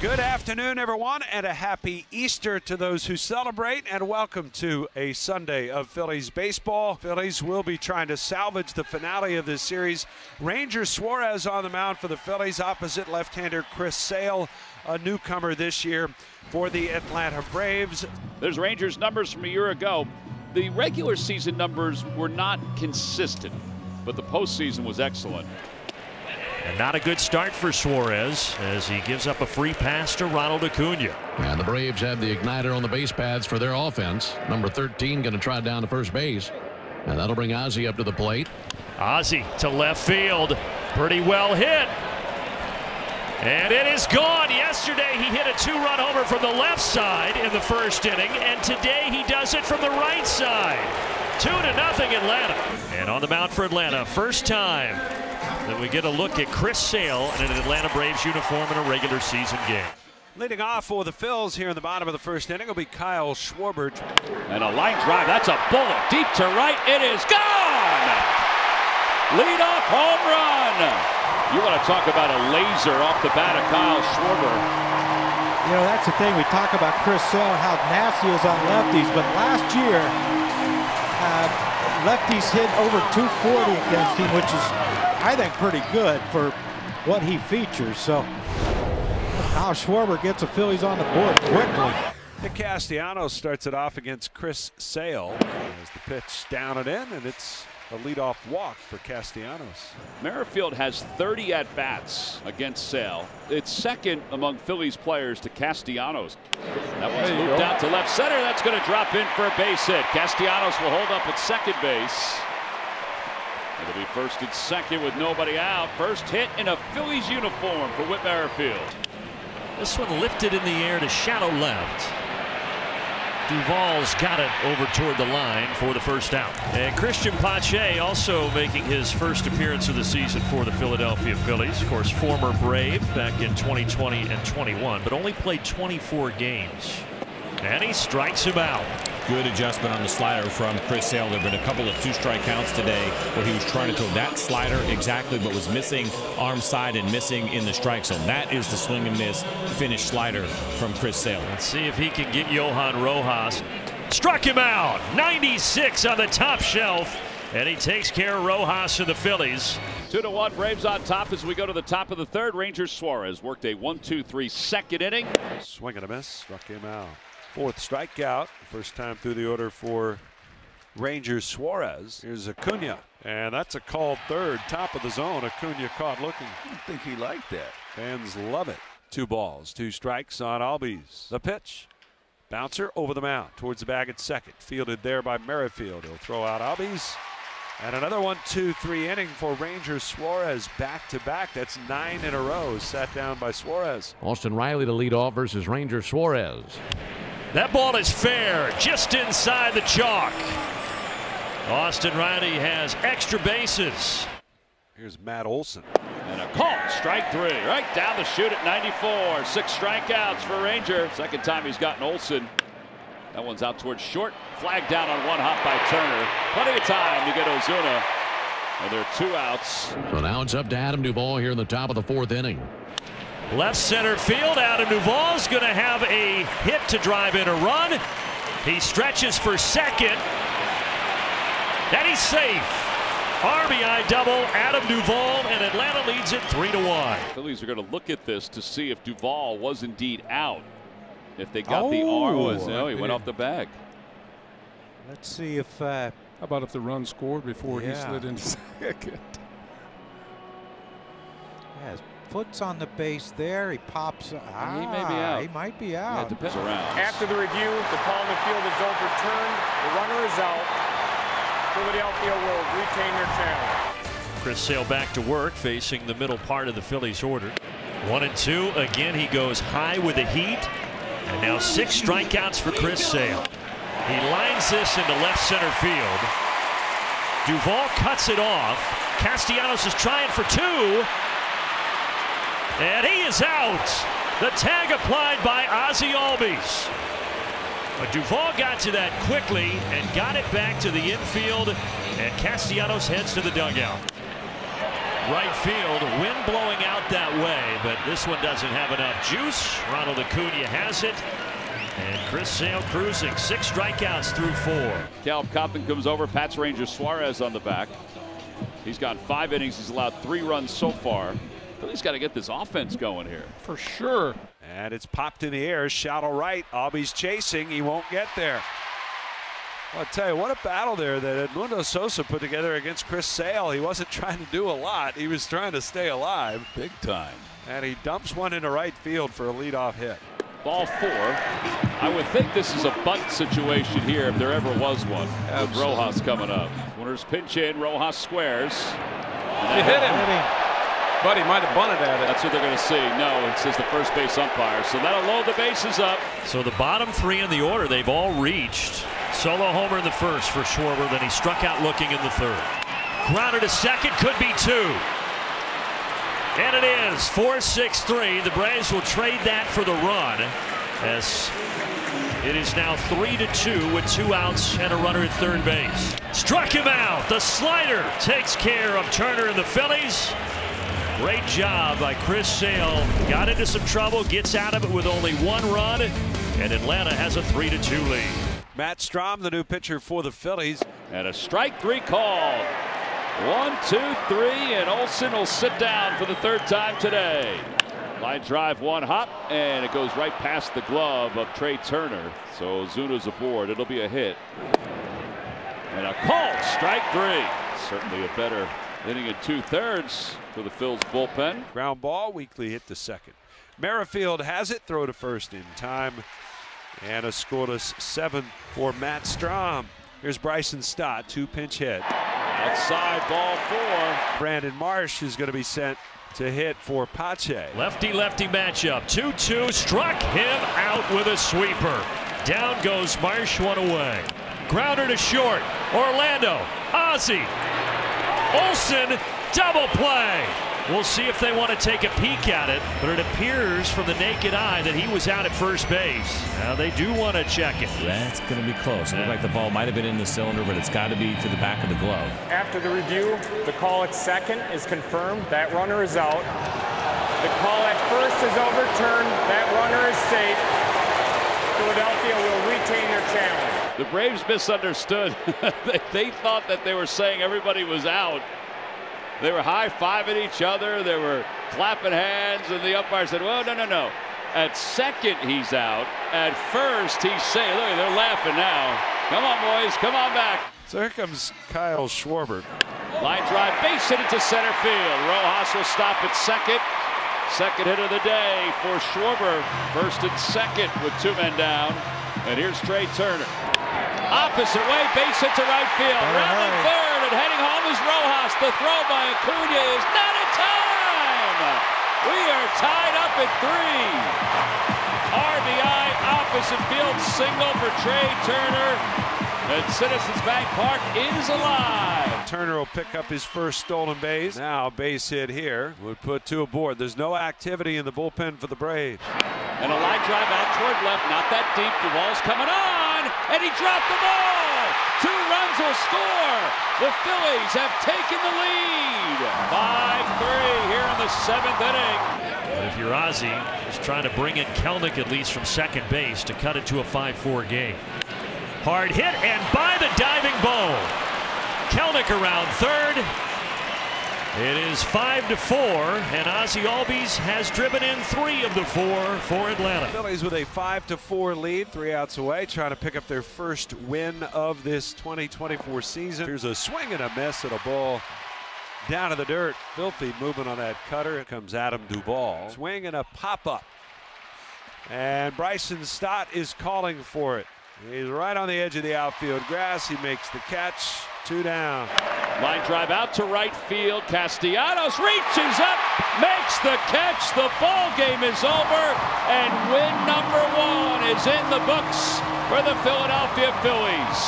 Good afternoon, everyone, and a happy Easter to those who celebrate, and welcome to a Sunday of Phillies baseball. Phillies will be trying to salvage the finale of this series. Ranger Suarez on the mound for the Phillies, opposite left hander Chris Sale, a newcomer this year for the Atlanta Braves. There's Rangers numbers from a year ago. The regular season numbers were not consistent, but the postseason was excellent. And not a good start for Suarez as he gives up a free pass to Ronald Acuna. And the Braves have the igniter on the base pads for their offense. Number 13 going to try down to first base. And that'll bring Ozzie up to the plate. Ozzie to left field. Pretty well hit. And it is gone. Yesterday he hit a two-run homer from the left side in the first inning, and today he does it from the right side. Two to nothing Atlanta. And on the mound for Atlanta, first time that we get a look at Chris Sale in an Atlanta Braves uniform in a regular season game. Leading off for the Phils here in the bottom of the first inning will be Kyle Schwarber. And a line drive. That's a bullet deep to right. It is gone. Lead off home run. You want to talk about a laser off the bat of Kyle Schwarber. You know, that's the thing. We talk about Chris Sale and how nasty he is on lefties, but last year, uh, lefties hit over 240 against him, which is, I think, pretty good for what he features. So, Kyle Schwarber gets the Phillies on the board quickly. Nick Castellanos starts it off against Chris Sale as the pitch down and in, and it's a leadoff walk for Castellanos. Merrifield has 30 at bats against Sale. It's second among Phillies players to Castellanos. That one's moved out to left center. That's going to drop in for a base hit. Castellanos will hold up at second base. It'll be first and second with nobody out. First hit in a Phillies uniform for Whit Merrifield. This one lifted in the air to shallow left. Duvall's got it over toward the line for the first out. And Cristian Pache also making his first appearance of the season for the Philadelphia Phillies. Of course, former Brave back in 2020 and 21, but only played 24 games. And he strikes him out. Good adjustment on the slider from Chris Sale. There have been a couple of two strike counts today where he was trying to throw that slider exactly, but was missing arm side and missing in the strike zone. That is the swing and miss finish slider from Chris Sale. Let's see if he can get Johan Rojas. Struck him out. 96 on the top shelf. And he takes care of Rojas to the Phillies. Two to one Braves on top as we go to the top of the third. Rangers Suarez worked a one, two, three second inning. Swing and a miss. Struck him out. Fourth strikeout. First time through the order for Rangers Suarez. Here's Acuna. And that's a called third. Top of the zone. Acuna caught looking. I think he liked that. Fans love it. Two balls, two strikes on Albies. The pitch. Bouncer over the mound towards the bag at second. Fielded there by Merrifield. He'll throw out Albies. And another one, two, three inning for Rangers Suarez back to back. That's nine in a row. Sat down by Suarez. Austin Riley to lead off versus Ranger Suarez. That ball is fair, just inside the chalk. Austin Riley has extra bases. Here's Matt Olson. And a call, strike three, right down the chute at 94. Six strikeouts for Ranger. Second time he's gotten Olson. That one's out towards short. Flag down on one hop by Turner. Plenty of time to get Ozuna. And there are two outs. So now it's up to Adam Duvall here in the top of the fourth inning. Left center field. Adam Duvall's going to have a hit to drive in a run. He stretches for second. And he's safe. RBI double, Adam Duvall, and Atlanta leads it 3 to 1. Phillies are going to look at this to see if Duvall was indeed out. If they got oh, the arm, was no, he went off the bag. Let's see if. Uh, How about if the run scored before yeah. he slid into second? Yeah, his foot's on the base there. He pops. Ah, he may be out. He might be out. it depends around. After the review, the call in the field is overturned. The runner is out. Philadelphia will retain their challenge. Chris Sale back to work facing the middle part of the Phillies order. One and two. Again, he goes high with the heat. And now six strikeouts for Chris Sale. He lines this into left center field. Duvall cuts it off. Castellanos is trying for two. And he is out. The tag applied by Ozzie Albies. But Duvall got to that quickly and got it back to the infield. And Castellanos heads to the dugout. right field. Wind blowing out that way, but this one doesn't have enough juice. Ronald Acuna has it. And Chris Sale cruising. Six strikeouts through four. Caleb Cotham comes over. Pats Ranger Suarez on the back. He's got five innings. He's allowed three runs so far. Philly's got to get this offense going here. For sure. And it's popped in the air. Shallow right. Albie's chasing. He won't get there. I'll tell you, what a battle there that Edmundo Sosa put together against Chris Sale. He wasn't trying to do a lot. He was trying to stay alive. Big time. And he dumps one into right field for a leadoff hit. Ball four. I would think this is a bunt situation here if there ever was one. With Rojas coming up. Winners pinch in. Rojas squares. You hit him. Buddy might have bunted at it. That's what they're going to see. No, it says the first base umpire. So that'll load the bases up. So the bottom three in the order, they've all reached. Solo homer in the first for Schwarber. Then he struck out looking in the third. Grounded to second, could be two. And it is 4-6-3. The Braves will trade that for the run as it is now 3 to 2 with two outs and a runner at third base. Struck him out. The slider takes care of Turner and the Phillies. Great job by Chris Sale. Got into some trouble, gets out of it with only one run, and Atlanta has a 3 to 2 lead. Matt Strahm, the new pitcher for the Phillies. And a strike three called. One, two, three, and Olson will sit down for the third time today. Line drive, one hop, and it goes right past the glove of Trea Turner. So Ozuna's aboard. It'll be a hit. And a called strike three. Certainly a better inning in two thirds for the Phil's bullpen. Ground ball, weakly hit to second. Merrifield has it, throw to first in time. And a scoreless seven for Matt Strahm. Here's Bryson Stott, two pinch hit. Outside ball four. Brandon Marsh is going to be sent to hit for Pache. Lefty lefty matchup. 2 2 struck him out with a sweeper. Down goes Marsh, one away. Grounder to short. Orlando. Ozzie. Olson. Double play. We'll see if they want to take a peek at it, but it appears from the naked eye that he was out at first base. Now they do want to check it. That's going to be close. It looked like the ball might have been in the cylinder, but it's got to be to the back of the glove. After the review, the call at second is confirmed. That runner is out. The call at first is overturned. That runner is safe. Philadelphia will retain their challenge. The Braves misunderstood. they, they thought that they were saying everybody was out. They were high-fiving each other. They were clapping hands, and the umpire said, well, no, no, no. At second, he's out. At first, he's safe. look, they're laughing now. Come on, boys, come on back. So here comes Kyle Schwarber. Line drive, base hit into center field. Rojas will stop at second. Second hit of the day for Schwarber. First and second with two men down. And here's Trea Turner. Opposite way, base hit to right field. Rounding third and heading home is Rojas. The throw by Acuna is not in time. We are tied up at three. RBI opposite field single for Trea Turner. And Citizens Bank Park is alive. Turner will pick up his first stolen base. Now base hit here would put two aboard. There's no activity in the bullpen for the Braves. And a line drive out toward left, not that deep. The ball's coming on, and he dropped the ball. Two runs will score. The Phillies have taken the lead. 5-3 here in the seventh inning. But if you're Ozzie, just trying to bring in Kelenic at least from second base to cut it to a 5-4 game. Hard hit and by the diving ball. Kelenic around third. It is five to four, and Ozzie Albies has driven in three of the four for Atlanta. Phillies with a five to four lead, three outs away, trying to pick up their first win of this 2024 season. Here's a swing and a miss at a ball down to the dirt. Filthy movement on that cutter. Here comes Adam Duvall. Swing and a pop up. And Bryson Stott is calling for it. He's right on the edge of the outfield grass. He makes the catch. Two down. Line drive out to right field. Castellanos reaches up, makes the catch. The ball game is over, and win number one is in the books for the Philadelphia Phillies.